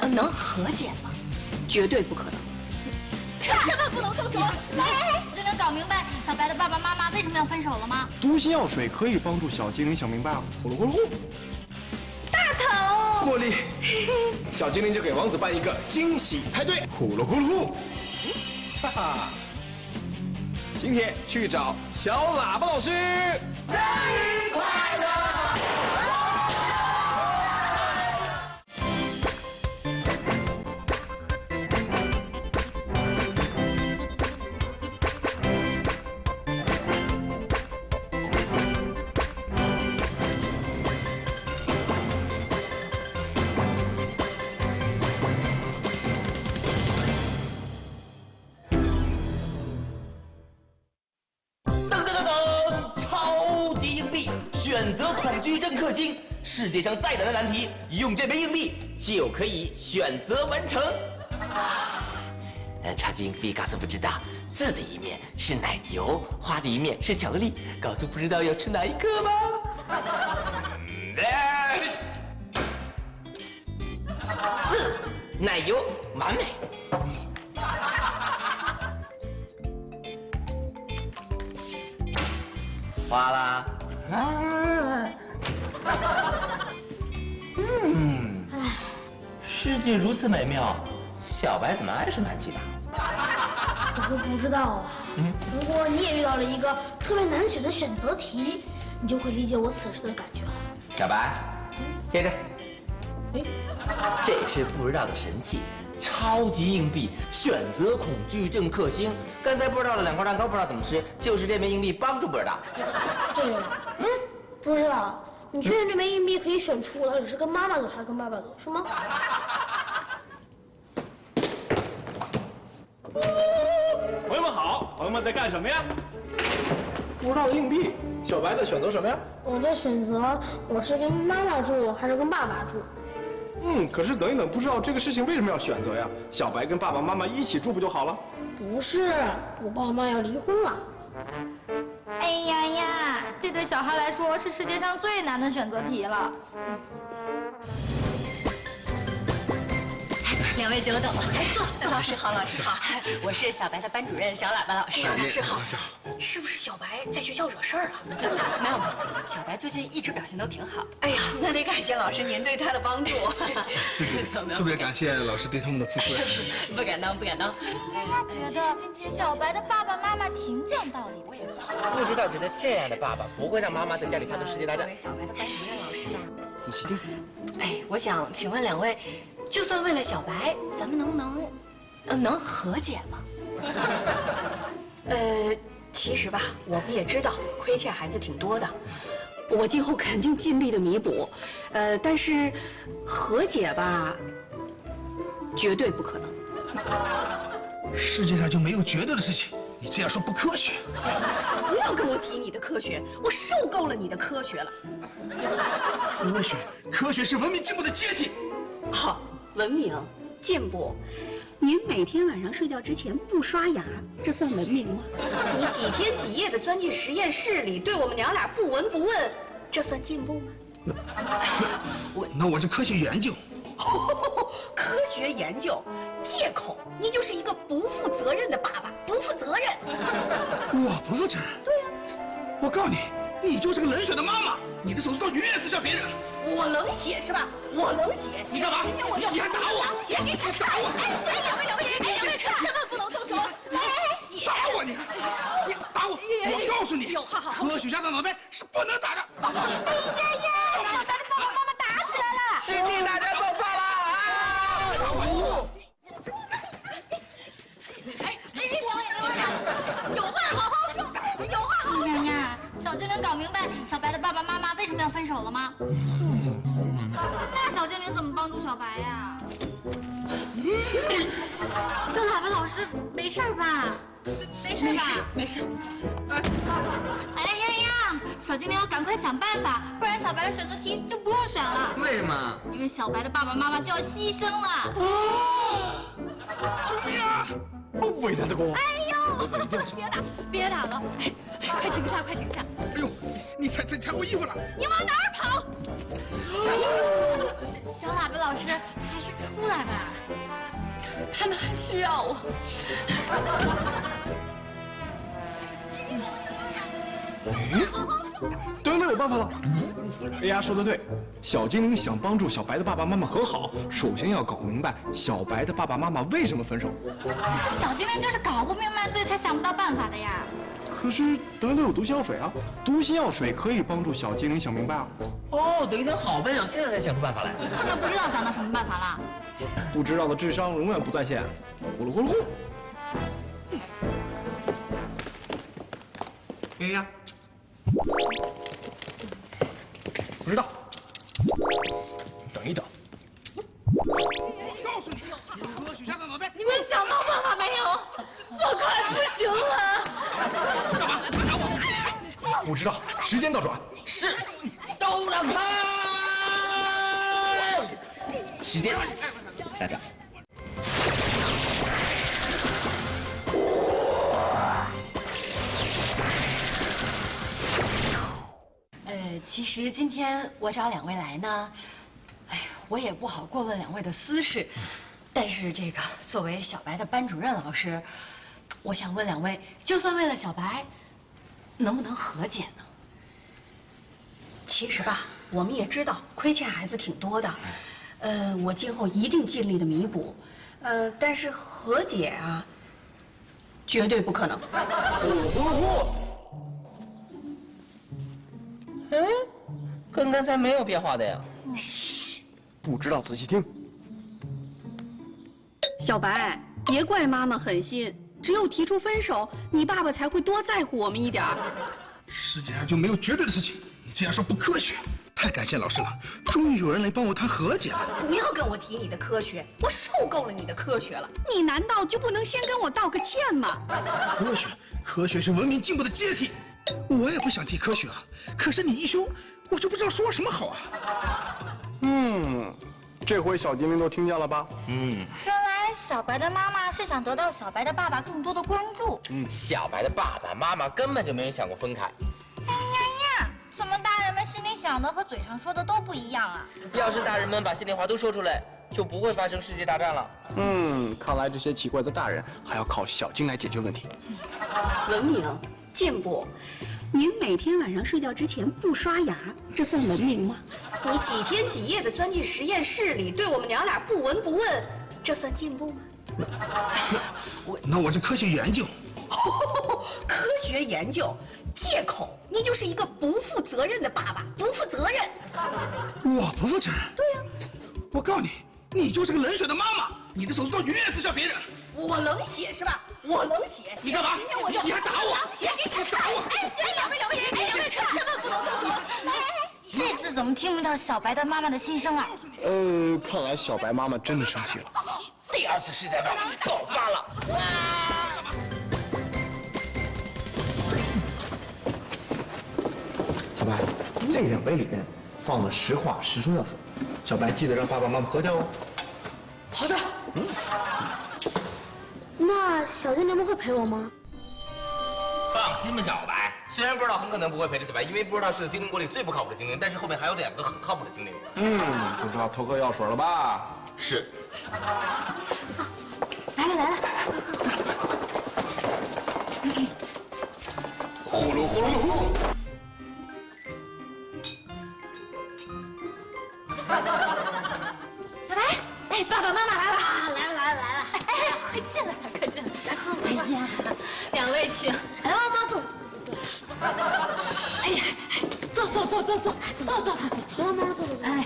呃，能和解吗？绝对不可能。千 万不能动手！来，就能搞明白小白的爸爸妈妈为什么要分手了吗？读心药水可以帮助小精灵想明白啊！呼噜呼噜呼。大头，茉莉，小精灵就给王子办一个惊喜派对。呼噜呼噜呼。哈哈。今天去找小喇叭老师。生日快乐！选择恐惧症克星。世界上再难的难题，用这枚硬币就可以选择完成。呃，超级硬币告诉不知道，字的一面是奶油，花的一面是巧克力，告诉不知道要吃哪一个吗？字，奶油，完美。花啦，啊，嗯，世界如此美妙，小白怎么还是难解的？我都不知道啊。如果你也遇到了一个特别难选的选择题，你就会理解我此时的感觉了。小白，接着，哎，这是不知道的神器，超级硬币，选择恐惧症克星。刚才不知道的两块蛋糕不知道怎么吃，就是这枚硬币帮助不知道。这个，嗯，不知道。你确定这枚硬币可以选出到底是跟妈妈走还是跟爸爸走，是吗？朋友们好，朋友们在干什么呀？不知道的硬币，小白在选择什么呀？我在选择我是跟妈妈住还是跟爸爸住。嗯，可是等一等，不知道这个事情为什么要选择呀？小白跟爸爸妈妈一起住不就好了？不是，我爸妈要离婚了。哎呀呀，这对小孩来说是世界上最难的选择题了。两位久等了，来坐坐。老师好，老师好，我是小白的班主任小喇叭老师。老师好，是不是小白在学校惹事儿了？没有没有，小白最近一直表现都挺好的。哎呀，那得感谢老师您对他的帮助。特别感谢老师对他们的付出。不敢当，不敢当。他觉得小白的爸爸妈妈挺讲道理的。不知道觉得这样的爸爸不会让妈妈在家里发动世界大战。作为小白的班主任老师吧，仔细听。哎，我想请问两位，就算为了小白，咱们能不能，呃，能和解吗？呃，其实吧，我们也知道亏欠孩子挺多的，我今后肯定尽力的弥补。呃，但是和解吧，绝对不可能。世界上就没有绝对的事情，你这样说不科学。不要跟我提你的科学，我受够了你的科学了。科学，科学是文明进步的阶梯。好，文明进步。您每天晚上睡觉之前不刷牙，这算文明吗？你几天几夜的钻进实验室里，对我们娘俩不闻不问，这算进步吗？那 我这科学研究，科学研究，借口，你就是一个不负责任的爸爸，不负责任。我不负责任。对呀、我告诉你，你就是个冷血的妈妈，你的手指头永远指向别人。我冷血是吧？我冷血。你干嘛今天我就你还打我冷血给你打我！哎哎，两位两位哎两位，千万不能动手！冷血。打我你！你打我！我告诉你，有好好好科学家的脑袋是不能打的。哎呀呀，小白的爸爸妈妈打起来了！世界大战爆发了啊！有话好好说，有话好好说。哎呀，小精灵搞明白小白的爸爸妈妈为什么要分手了吗？那小精灵怎么帮助小白呀？小喇叭老师没事吧？没事吧？没事。哎呀呀，小精灵要赶快想办法，不然小白的选择题就不用选了。为什么？因为小白的爸爸妈妈就要牺牲了。救命啊！伟大的国王！哎呦，别打，别打了！哎，快停下，快停下！哎呦，你踩踩踩我衣服了！你往哪儿跑？小喇叭老老师，还是出来吧。他们还需要我。等等有办法了。哎呀，说的对，小精灵想帮助小白的爸爸妈妈和好，首先要搞明白小白的爸爸妈妈为什么分手。小精灵就是搞不明白，所以才想不到办法的呀。可是等等有毒心药水啊，毒心药水可以帮助小精灵想明白啊。哦，等于能好笨啊，现在才想出办法来。那不知道想到什么办法了？不知道的智商永远不在线。呼噜呼噜呼。哎呀，不知道，等一等。告诉你，哥，许下的脑袋。你们想到办法没有？我快不行了。不知道，时间倒转。是，都让开。时间在这。其实今天我找两位来呢，哎呀，我也不好过问两位的私事，但是这个作为小白的班主任老师，我想问两位，就算为了小白，能不能和解呢？其实吧，我们也知道亏欠孩子挺多的，呃，我今后一定尽力的弥补，呃，但是和解啊，绝对不可能。嗯，跟刚才没有变化的呀。嘘，不知道仔细听。小白，别怪妈妈狠心，只有提出分手，你爸爸才会多在乎我们一点儿。世界上就没有绝对的事情，你这样说不科学。太感谢老师了，终于有人来帮我谈和解了。不要跟我提你的科学，我受够了你的科学了。你难道就不能先跟我道个歉吗？科学，科学是文明进步的阶梯。我也不想提科学啊，可是你一凶，我就不知道说什么好啊。嗯，这回小精灵都听见了吧？嗯，原来小白的妈妈是想得到小白的爸爸更多的关注。嗯，小白的爸爸妈妈根本就没有想过分开。哎呀呀，怎么大人们心里想的和嘴上说的都不一样啊？要是大人们把心里话都说出来，就不会发生世界大战了。嗯，看来这些奇怪的大人还要靠小精来解决问题。文明。进步，您每天晚上睡觉之前不刷牙，这算文明吗？你几天几夜的钻进实验室里，对我们娘俩不闻不问，这算进步吗？我那我这科学研究，科学研究，借口！你就是一个不负责任的爸爸，不负责任。我不负责任？对呀，我告诉你，你就是个冷血的妈妈，你的手指头永远指向别人。我冷血是吧？我冷血，你干嘛？今天我就你还打我？冷血，你打我！哎，两位两位，哎两位，千万不能动手！来，这次怎么听不到小白的妈妈的心声啊？呃，看来小白妈妈真的生气了。第二次世界大战爆发了！小白，这两杯里面放了实话实说药水，小白记得让爸爸妈妈喝掉哦。好的。嗯。那小精灵们会陪我吗？放心吧，小白。虽然不知道，很可能不会陪着小白，因为不知道是精灵国里最不靠谱的精灵。但是后面还有两个很靠谱的精灵。嗯，不知道偷喝药水了吧？是。来了来了，呼噜呼噜呼。小白，哎，爸爸妈妈来了。哎呀，两位请。哎，妈妈坐。哎呀，坐坐坐坐坐坐坐坐坐坐。妈妈坐坐。哎，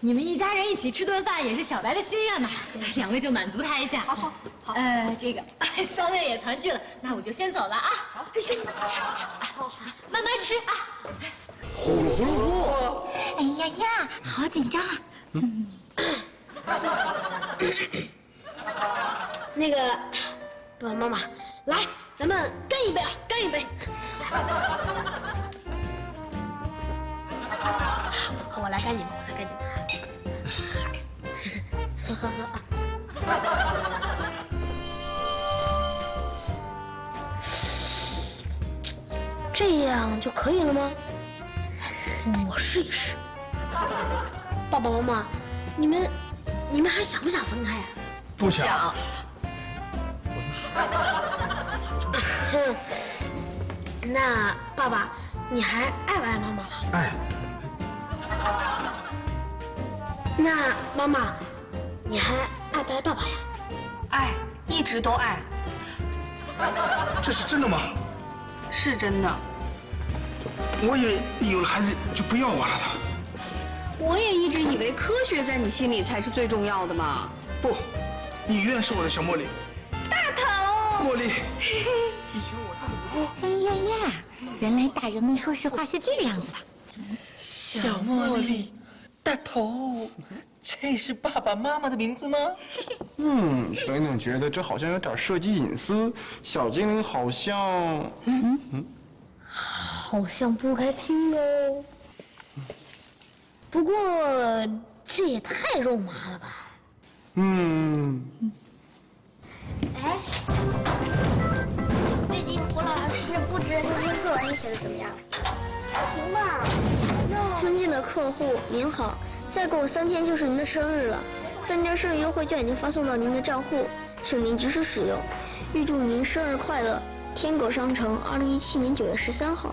你们一家人一起吃顿饭也是小白的心愿嘛，两位就满足他一下。好好好。呃，这个 三位也团聚了，那我就先走了啊。好，先吃吃。好好，慢慢吃啊。呼噜呼噜呼。哎呀呀，好紧张啊。嗯。那个，爸爸妈妈，来，咱们干一杯啊！干一杯。我来干你们，我来干你们。喝喝喝。这样就可以了吗？我试一试。爸爸妈妈。你们，你们还想不想分开呀、不想。哼，那爸爸，你还爱不爱妈妈了？爱，那妈妈，你还爱不爱爸爸呀？爱，一直都爱，这是真的吗？是真的。我以为你有了孩子就不要我了呢。我也一直以为科学在你心里才是最重要的嘛。不，你永远是我的小茉莉。茉莉，以前我真的不哎呀呀，原来大人们说实话是这个样子的。小茉莉，大头，这是爸爸妈妈的名字吗？嗯，等等觉得这好像有点涉及隐私，小精灵好像……嗯好像不该听哦。不过这也太肉麻了吧？嗯，师布置的那篇作文你写的怎么样？还行吧。尊敬的客户您好，再过三天就是您的生日了，三折生日优惠券已经发送到您的账户，请您及时使用。预祝您生日快乐！天狗商城，二零一七年九月十三号。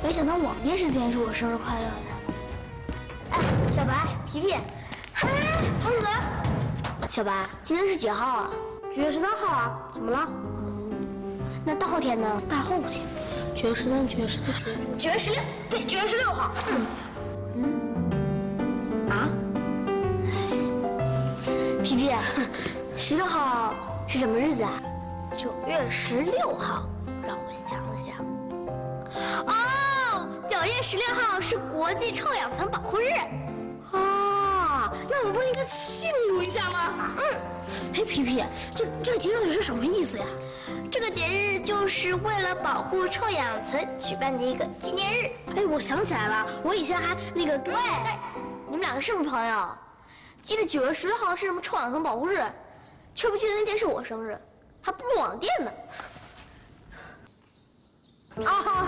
没想到网店是竟然祝我生日快乐的。哎，小白、皮皮，嘿，王子，小白，今天是几号啊？九月十三号啊？怎么了？那大后天呢？大后天，九月十三、九月十四、九月十六，对，九月十六号。嗯啊？皮皮，十六号是什么日子啊？九月十六号，让我想想。哦，九月十六号是国际臭氧层保护日。啊，那我们不是应该庆祝一下吗？嗯。哎，皮皮，这这个节日到底是什么意思呀？这个节日就是为了保护臭氧层举办的一个纪念日。哎，我想起来了，我以前还那个对对，你们两个是不是朋友？记得九月十六号是什么臭氧层保护日，却不记得那天是我生日，还不如网店呢。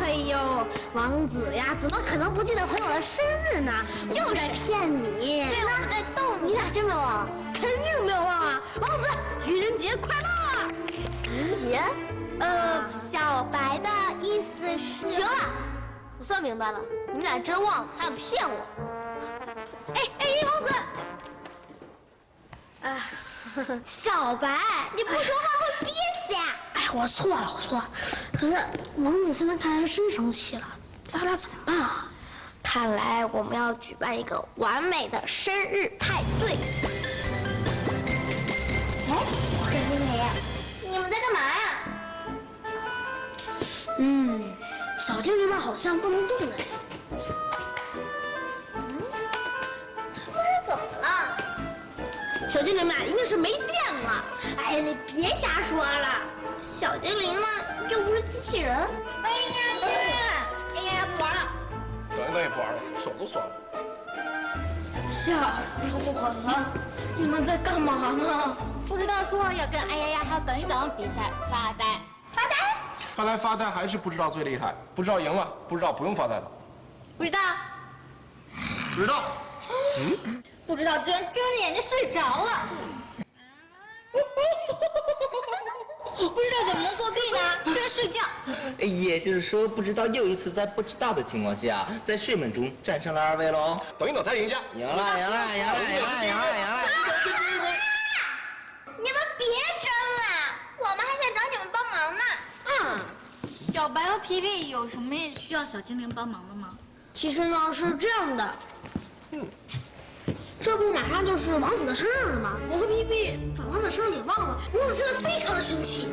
哎呦，王子呀，怎么可能不记得朋友的生日呢？就是骗你。对，我在逗你，你俩真没忘？肯定没有忘啊！王子，愚人节快乐！愚人节？呃，小白的意思是……行了，我算明白了，你们俩真忘了，还想骗我？哎哎，王子！啊，小白，你不说话会憋死呀！哎，我错了，我错了。可是王子现在看来是真生气了，咱俩怎么办啊？看来我们要举办一个完美的生日派对。小精灵们好像不能动哎。嗯，他们是怎么了？小精灵们一定是没电了。哎呀，你别瞎说了，小精灵们又不是机器人。哎呀呀！哎呀呀，不玩了。等一等也不玩了，手都酸了。吓死我了！你们在干嘛呢？不知道说要跟哎呀呀还要等一等比赛发。发呆？看来发呆还是不知道最厉害，不知道赢了，不知道不用发呆了。不知道，不知道。嗯，不知道居然睁着眼睛睡着了。不知道怎么能作弊呢？居然睡觉。也就是说，不知道又一次在不知道的情况下，在睡梦中战胜了二位喽。等一等，再赢一下。赢了，赢了，赢了，赢了，赢了，赢了！你们别争了，我们还想找你们帮忙呢。嗯，小白和皮皮有什么需要小精灵帮忙的吗？其实呢是这样的，嗯，这不马上就是王子的生日了吗？我和皮皮把王子生日给忘了，王子现在非常的生气。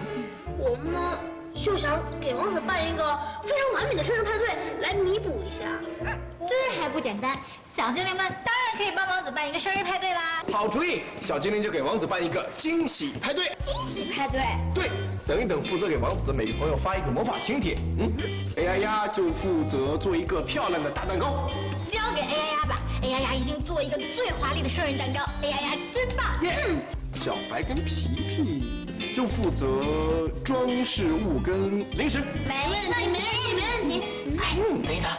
我们呢就想给王子办一个非常完美的生日派对来弥补一下。嗯，这还不简单？小精灵们当然可以帮王子办一个生日派对啦！好主意，小精灵就给王子办一个惊喜派对。惊喜派对？对，等一等，负责给王子的每个朋友发一个魔法请帖。嗯，哎呀呀就负责做一个漂亮的大蛋糕。交给哎呀呀吧，哎呀呀一定做一个最华丽的生日蛋糕。哎呀呀，真棒！嗯，小白跟皮皮就负责装饰物跟零食。没问题，没问题，没问题。哎，等一等，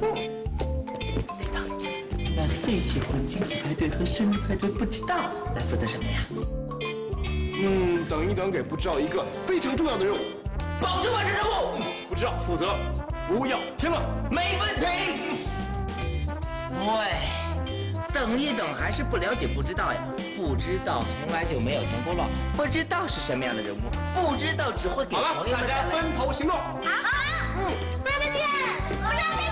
等一等。最喜欢惊喜派对和生日派对，不知道来负责什么呀？嗯，等一等，给不知道一个非常重要的任务。保证完成任务，不知道负责，不要添乱。没问题。喂，等一等，还是不了解不知道呀？不知道从来就没有停过乱，不知道是什么样的人物，不知道只会给，朋友们大家。分头行动。好，好嗯，再见，楼上再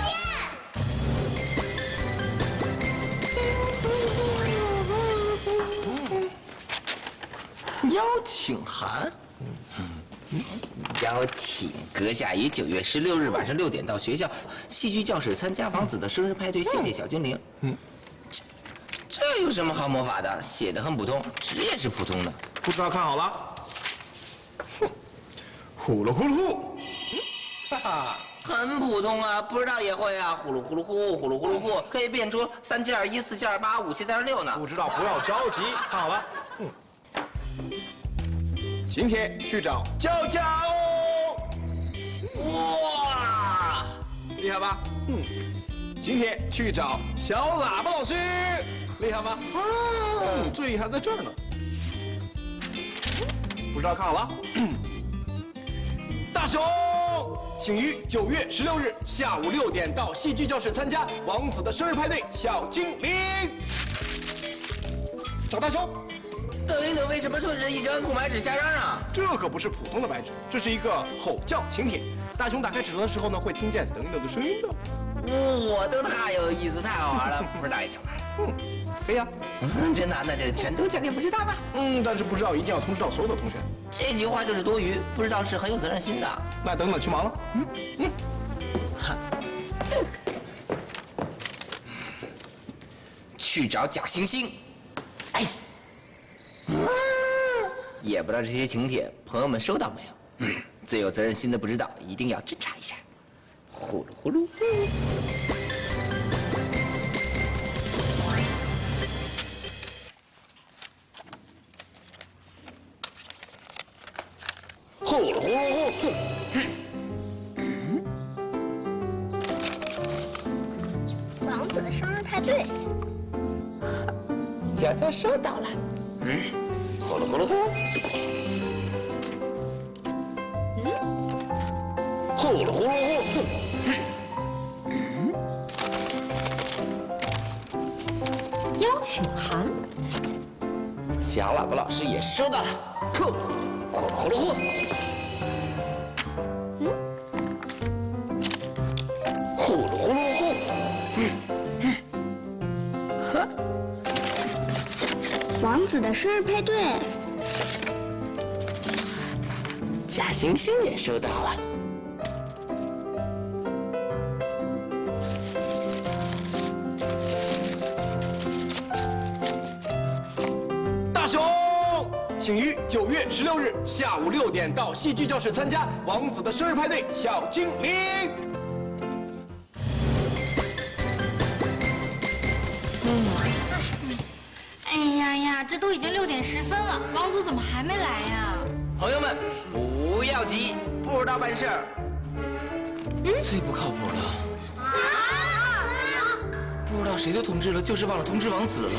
见。邀请函。邀请阁下于九月十六日晚上六点到学校戏剧教室参加王子的生日派对，谢谢小精灵。嗯，这这有什么好魔法的？写的很普通，纸也是普通的。不知道看好了。哼，呼噜呼噜呼，哈哈，很普通啊，不知道也会啊，呼噜呼噜呼，呼噜呼噜呼，可以变出三七二一四七二八五七三十六呢。不知道不要着急，看好了。嗯，今天去找娇娇。哇，厉害吧？嗯，今天去找小喇叭老师，厉害吧？嗯，最厉害在这儿呢。不知道看好了？大熊，请于九月十六日下午六点到戏剧教室参加王子的生日派对。小精灵，找大熊。等一等，为什么说是一张空白纸瞎嚷嚷？这可不是普通的白纸，这是一个吼叫请帖。大熊打开纸张的时候呢，会听见等等的声音的。我都太有意思，太好玩了，不知道也想玩。嗯，可以啊。嗯，真的，那就全都交给不知道吧。嗯，但是不知道一定要通知到所有的同学。这句话就是多余，不知道是很有责任心的。那等等去忙了。嗯嗯。哈。去找假惺惺。哎。也不知道这些请帖朋友们收到没有。嗯，最有责任心的不知道，一定要侦查一下。呼噜呼噜。呼函，小喇叭老师也收到了。呼，呼噜呼噜呼。嗯，呼噜呼噜呼。呵，王子的生日派对，假惺惺也收到了。十六日下午六点到戏剧教室参加王子的生日派对。小精灵。哎呀呀，这都已经六点十分了，王子怎么还没来呀？朋友们，不要急，不知道办事儿，最不靠谱了。啊！不知道谁都通知了，就是忘了通知王子了。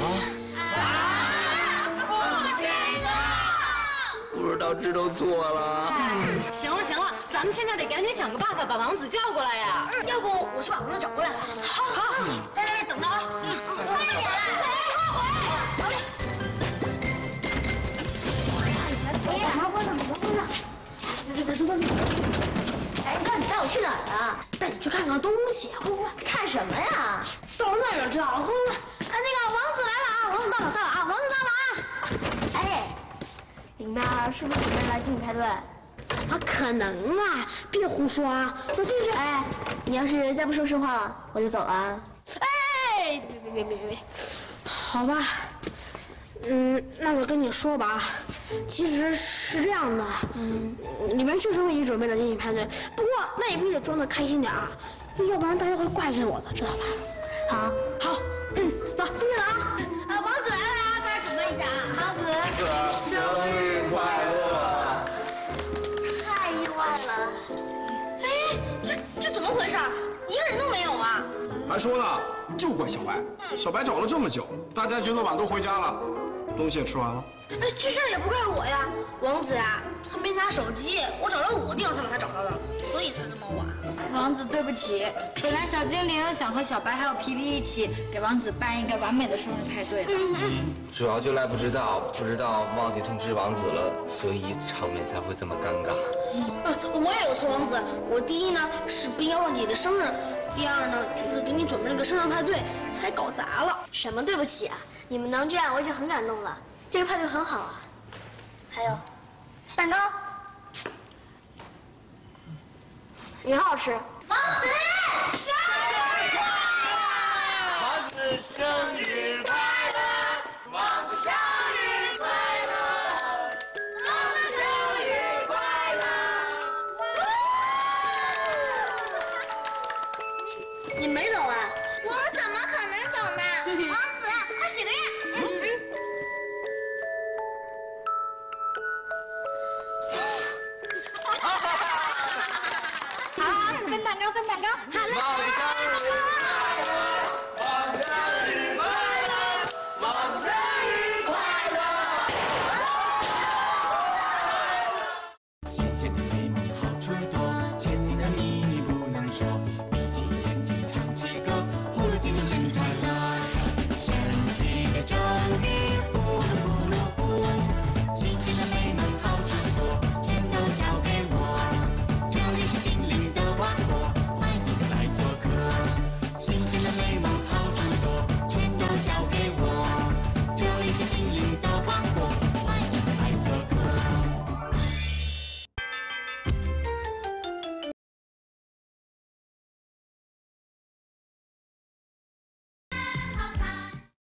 不知道知道错了。行了行了，咱们现在得赶紧想个办法把王子叫过来呀！要不我去把王子找过来吧。好，好，在这里等着啊。快点来，快回！走，把门关上，把门关上。走走走走走。哎，哥，你带我去哪儿啊？带你去看看东西。快快，看什么呀？到那儿就知道了。快快快！哎，那个王子来了啊！王子到了，到了啊！王子到了啊！哎，是不是准备来敬你派对？怎么可能啊！别胡说啊！走进去。哎，你要是再不说实话，我就走了。哎，别别别别别！好吧。嗯，那我跟你说吧，其实是这样的，嗯，里面确实为你准备了惊喜派对，不过那也必须得装的开心点啊，要不然大家会怪罪我的，知道吧？好，好，嗯，走，进去了啊！呃，王子来了啊，大家准备一下啊，王子。生日这这怎么回事？一个人都没有啊！还说呢，就怪小白。小白找了这么久，大家觉得晚都回家了，东西也吃完了。哎，这事儿也不怪我呀，王子呀，他没拿手机，我找了五个地方才把他找到的，所以才这么晚。王子，对不起，本来小精灵想和小白还有皮皮一起给王子办一个完美的生日派对的。主要就赖不知道，不知道忘记通知王子了，所以场面才会这么尴尬。嗯，我也有错，王子，我第一呢是不应该忘记你的生日，第二呢就是给你准备了个生日派对，还搞砸了。什么对不起啊？你们能这样我已经很感动了这个派对很好啊。还有蛋糕。也很好吃。王子生日快乐王子生日